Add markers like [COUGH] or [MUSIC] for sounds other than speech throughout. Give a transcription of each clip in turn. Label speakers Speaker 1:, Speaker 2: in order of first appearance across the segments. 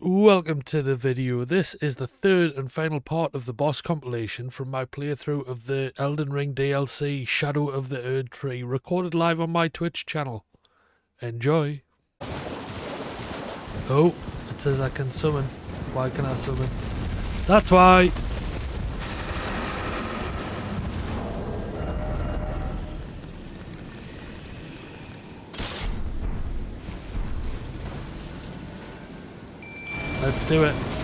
Speaker 1: Welcome to the video. This is the third and final part of the boss compilation from my playthrough of the Elden Ring DLC Shadow of the Erdtree, recorded live on my Twitch channel. Enjoy. Oh, it says I can summon. Why can I summon? That's why. Do it.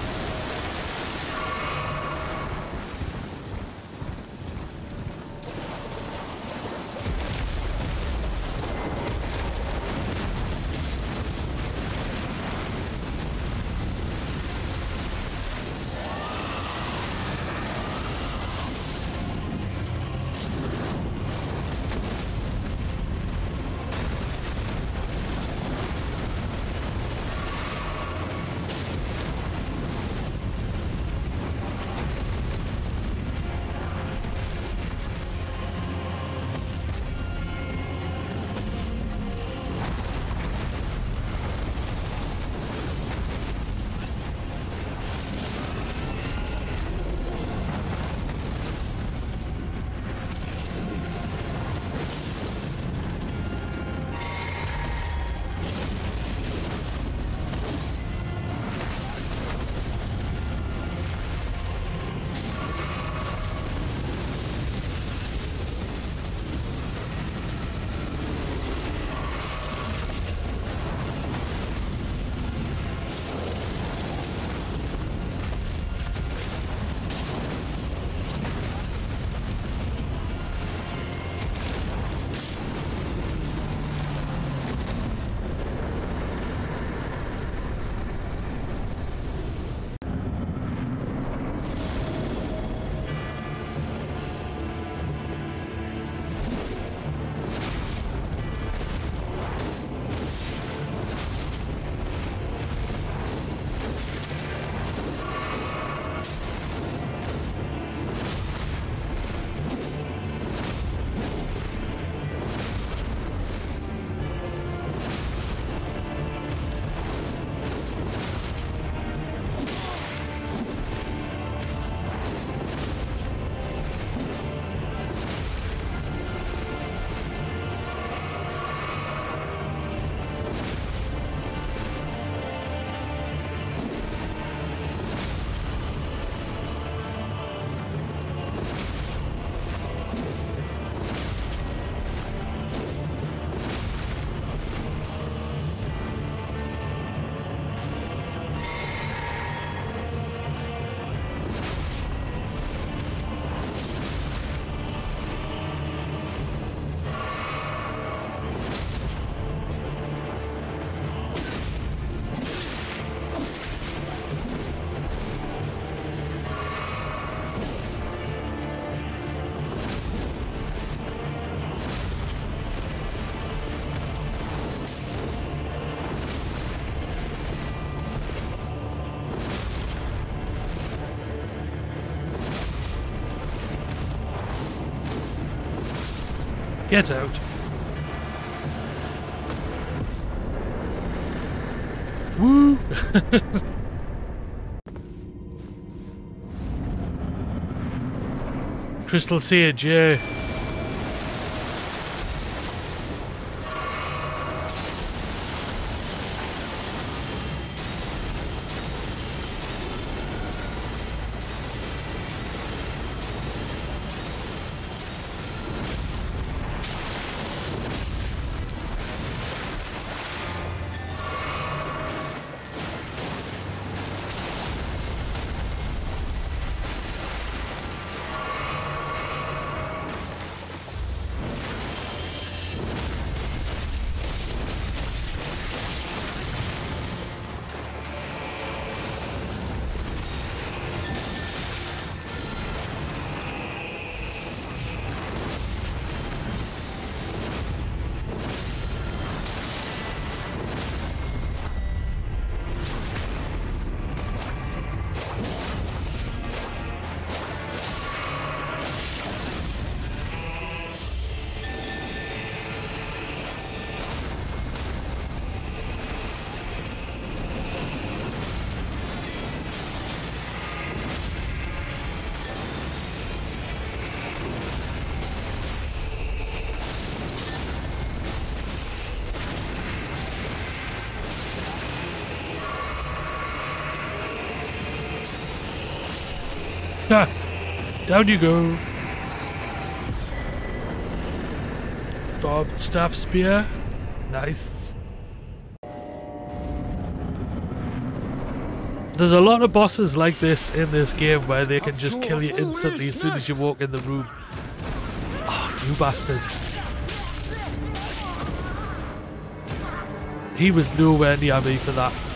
Speaker 1: Get out. Woo! [LAUGHS] Crystal Sage, yeah. Down you go. Bob staff spear. Nice. There's a lot of bosses like this in this game where they can just kill you instantly as soon as you walk in the room. Oh, you bastard. He was nowhere near me for that.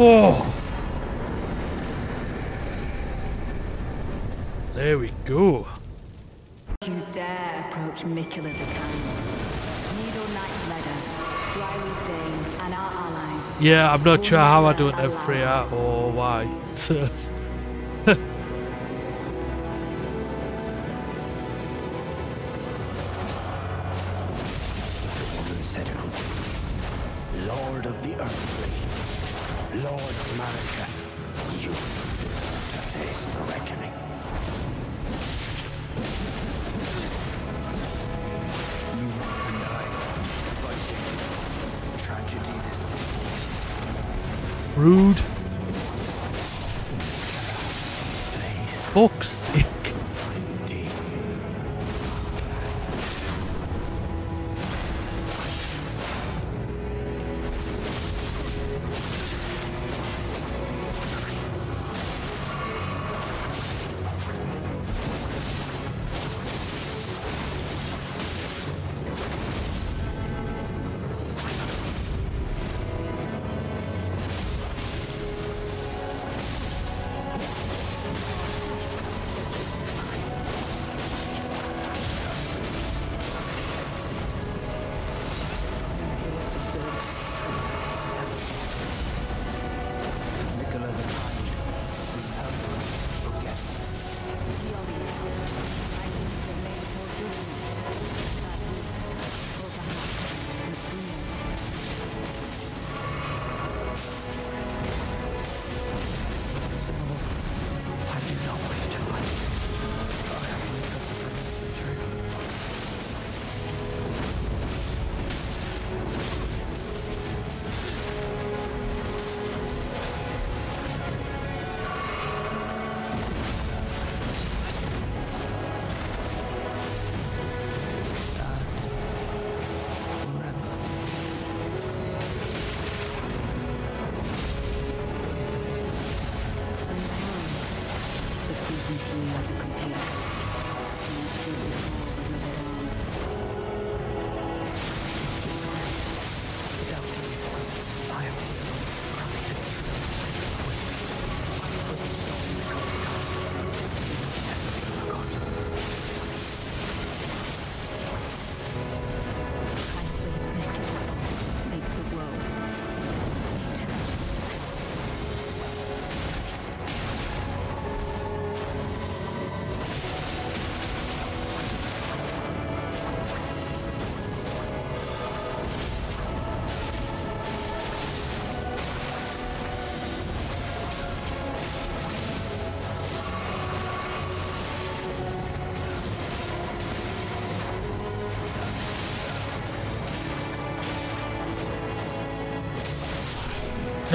Speaker 1: Oh! There we go.
Speaker 2: You dare approach Miquella the Kind. Needle Knight Leda, Dryleaf Dane, and our allies.
Speaker 1: Yeah, I'm not sure how I don't
Speaker 2: Will
Speaker 1: have
Speaker 2: never
Speaker 1: Freya or why. [LAUGHS] So,
Speaker 3: Zedekun, Lord of the Earthly, Lord of Marika, you deserve to face the reckoning. You and I fighting tragedy this
Speaker 1: rude.
Speaker 3: place
Speaker 1: Fuck's sake.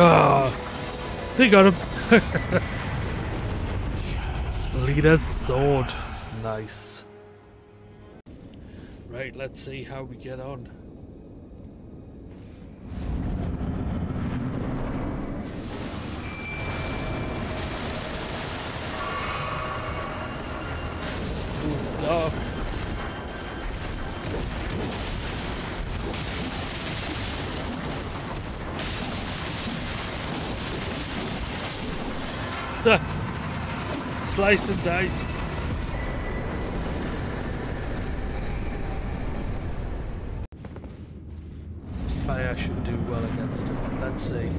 Speaker 1: Ah, he got him. [LAUGHS] Leader's sword. Nice. Right, let's see how we get on. [LAUGHS] Sliced and diced. Fire should do well against him. Let's see.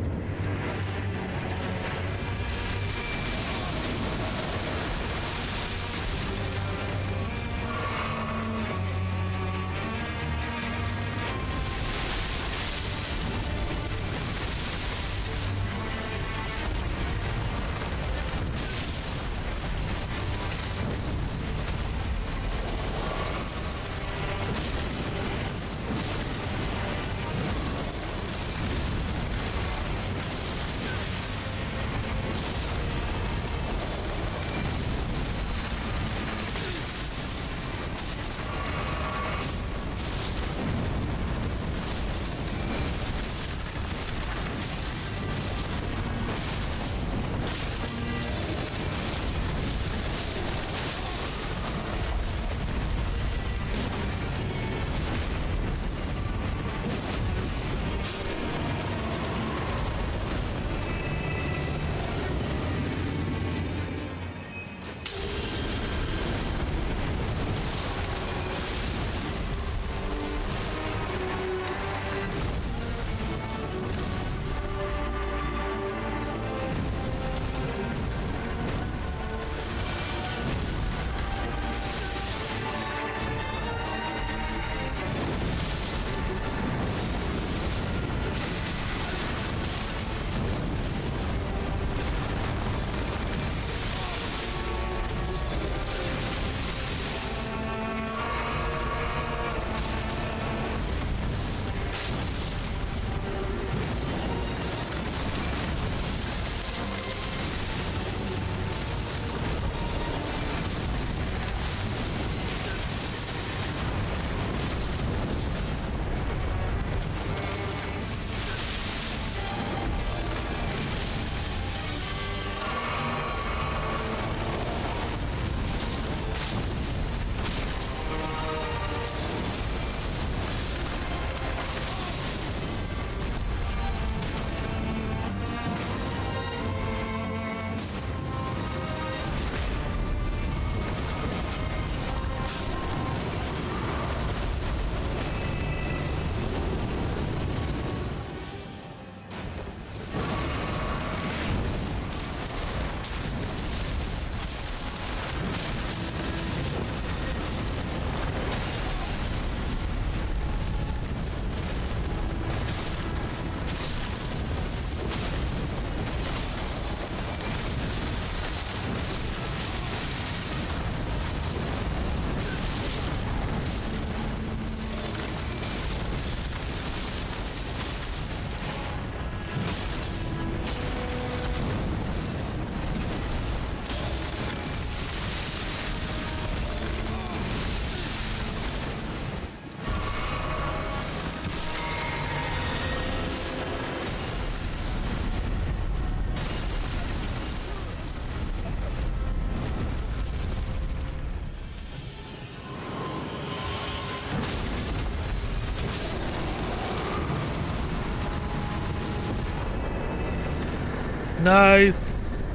Speaker 1: Nice.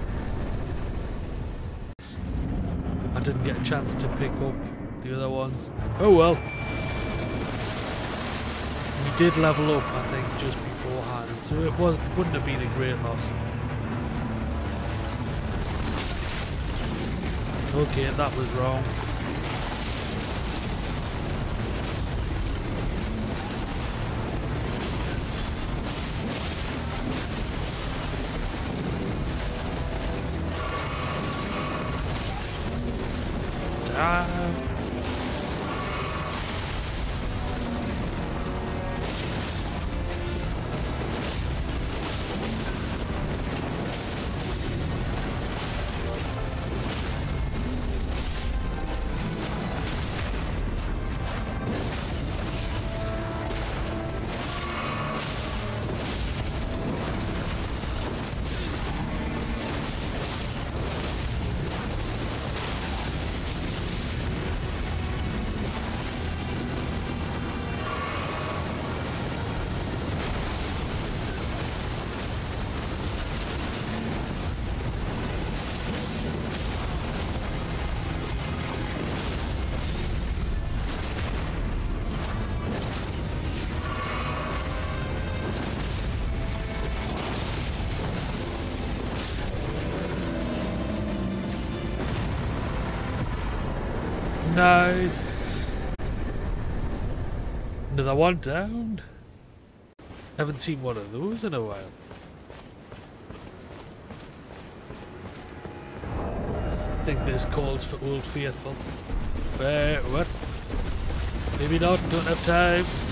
Speaker 1: I didn't get a chance to pick up the other ones. Oh well. We did level up, I think, just beforehand, so it was wouldn't have been a great loss. Okay, that was wrong. Nice. Another one down. Haven't seen one of those in a while. I think this calls for Old Faithful. Where, what? Maybe not, don't have time.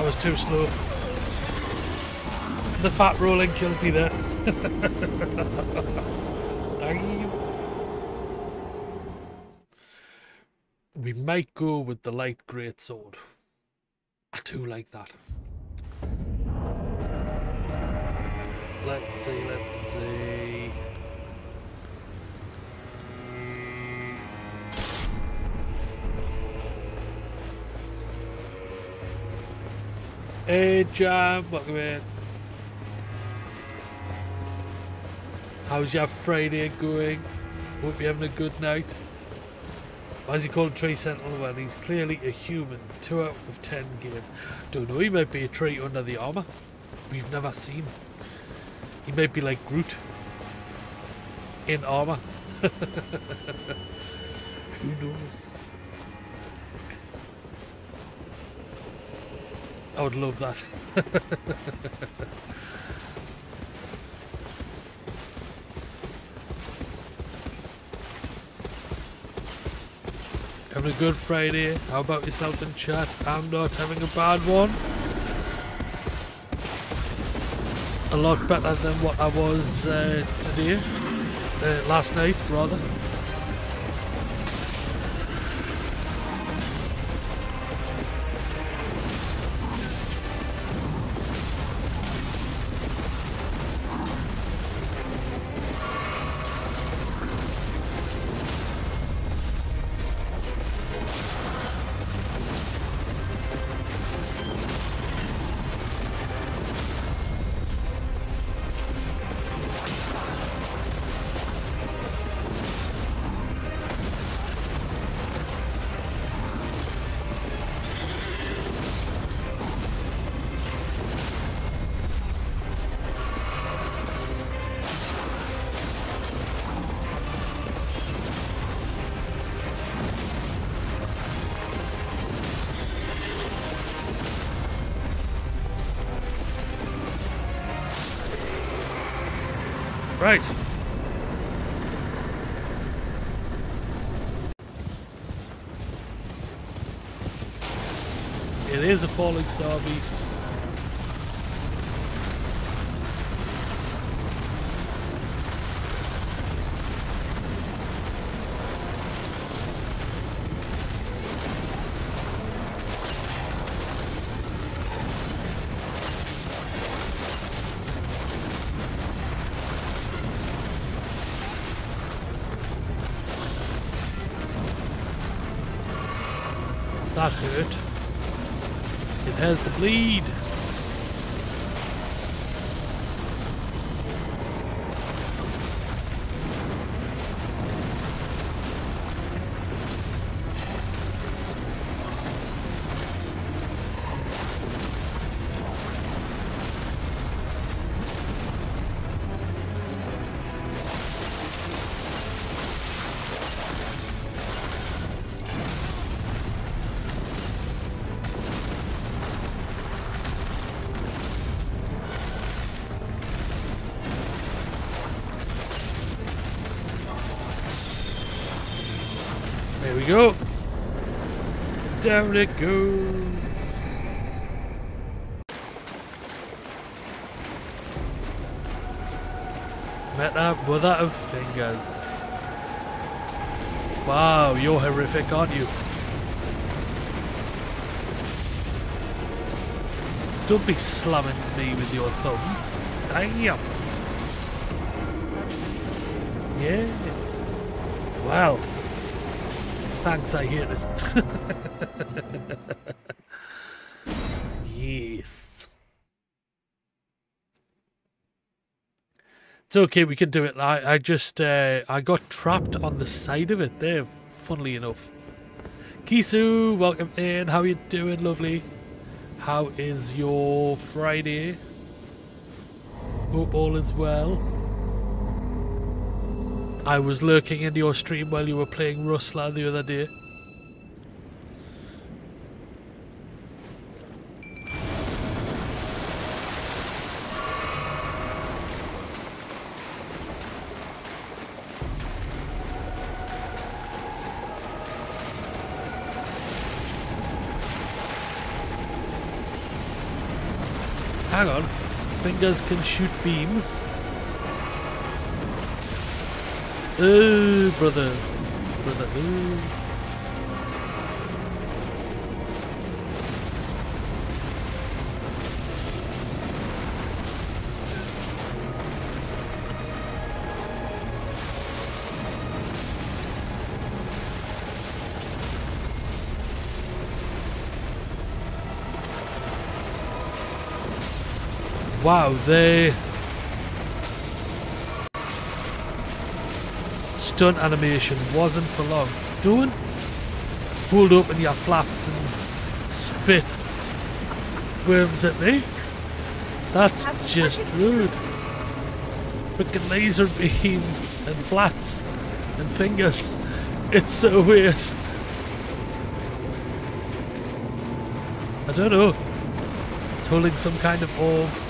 Speaker 1: I was too slow. The fat rolling killed me there. [LAUGHS] Damn. We might go with the light great sword. I do like that. Let's see, let's see. Hey Jam, welcome in. How's your Friday going? Hope you're having a good night. Why is he called Tree Sentinel? Well, he's clearly a human. 2 out of 10 game. Don't know, he might be a tree under the armour. We've never seen. He might be like Groot. In armour. [LAUGHS] Who knows? I would love that. [LAUGHS] having a good Friday. How about yourself in chat? I'm not having a bad one. A lot better than what I was uh, today. Uh, last night, rather. Right. It is a falling star beast. That hurt. It has to bleed. Down it goes. Metyr mother of fingers. Wow, you're horrific, aren't you? Don't be slamming me with your thumbs. Damn. Yeah. Wow. Thanks, I hear it. [LAUGHS] yes. It's okay, we can do it. I, I just, uh, I got trapped on the side of it there, funnily enough. Kisu, welcome in. How you doing, lovely? How is your Friday? Hope all is well. I was lurking in your stream while you were playing Rustler the other day. Hang on. Fingers can shoot beams. Oh, brother. Brother. Oh. Wow, they stunt animation wasn't for long. Don't hold open your flaps and spit worms at me. That's just rude. Freaking laser beams and flaps and fingers. It's so weird. I don't know. It's holding some kind of orb.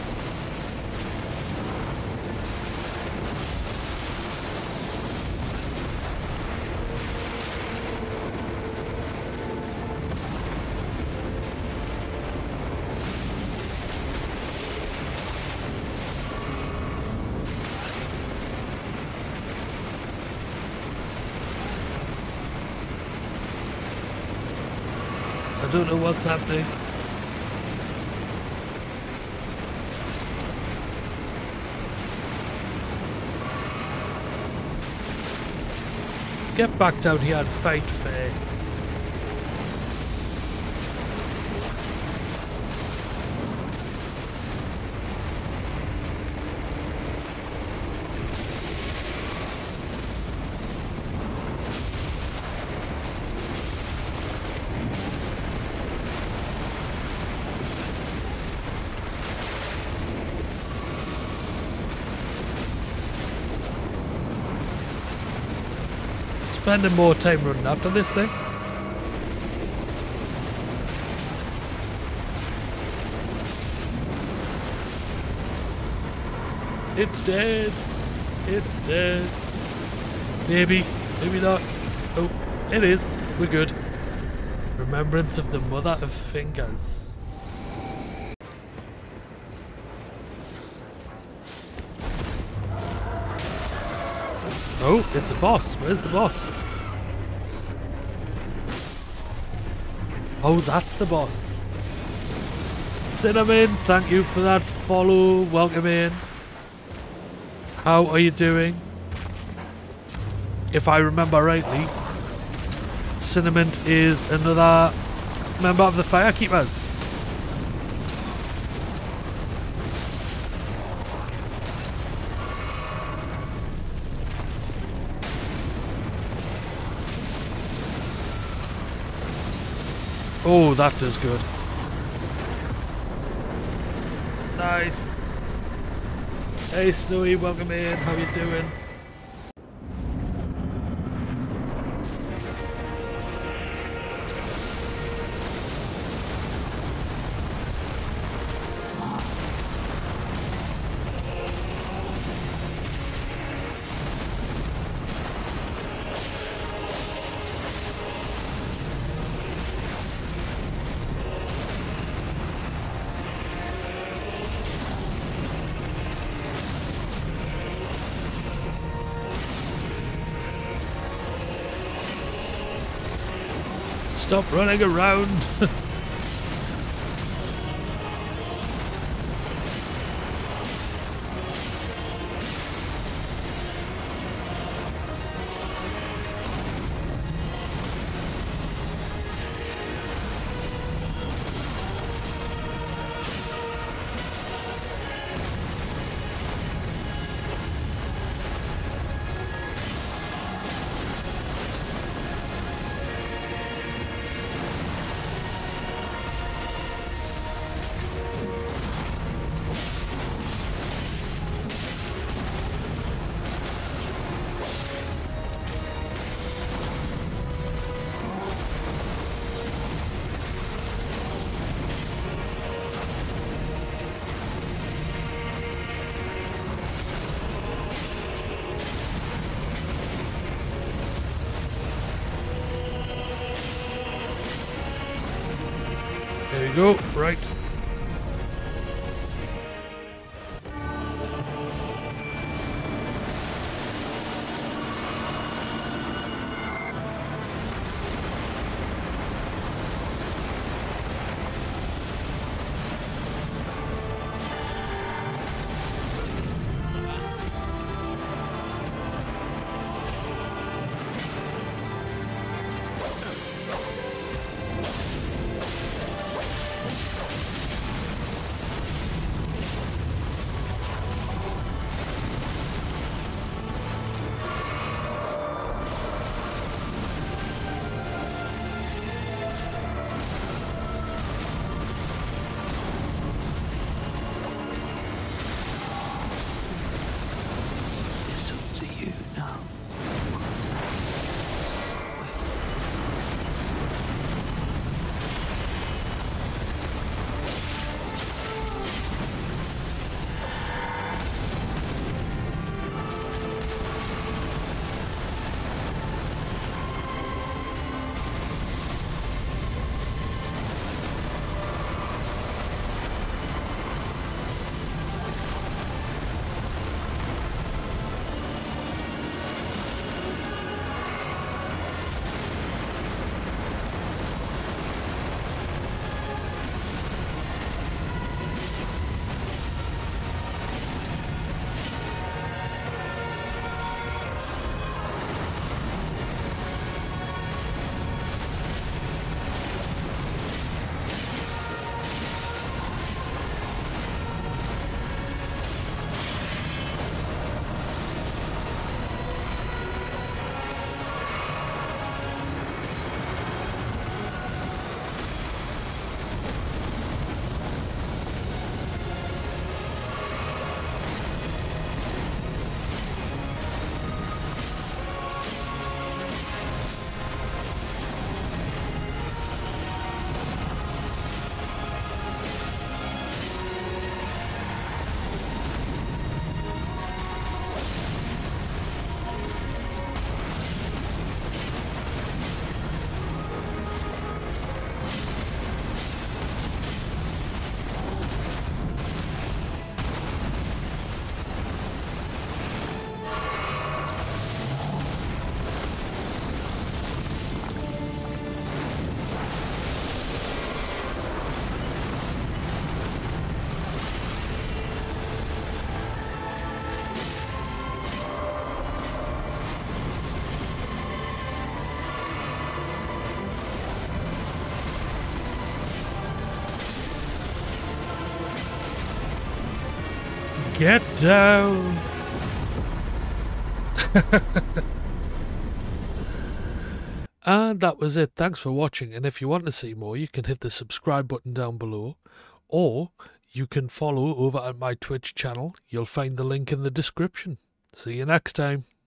Speaker 1: I don't know what's happening. Get back down here and fight fair. Spending more time running after this thing. It's dead. It's dead. Maybe. Maybe not. Oh, it is. We're good. Remembrance of the mother of fingers. Oh, it's a boss. Where's the boss? Oh, that's the boss. Cinnamon, thank you for that follow. Welcome in. How are you doing? If I remember rightly, Cinnamon is another member of the Firekeepers. Oh, that does good. Nice. Hey Snowy, welcome in. How you doing? Running around. [LAUGHS] go. Right. Down. [LAUGHS] and that was it. Thanks for watching. And if you want to see more, you can hit the subscribe button down below. Or you can follow over at my Twitch channel. You'll find the link in the description. See you next time.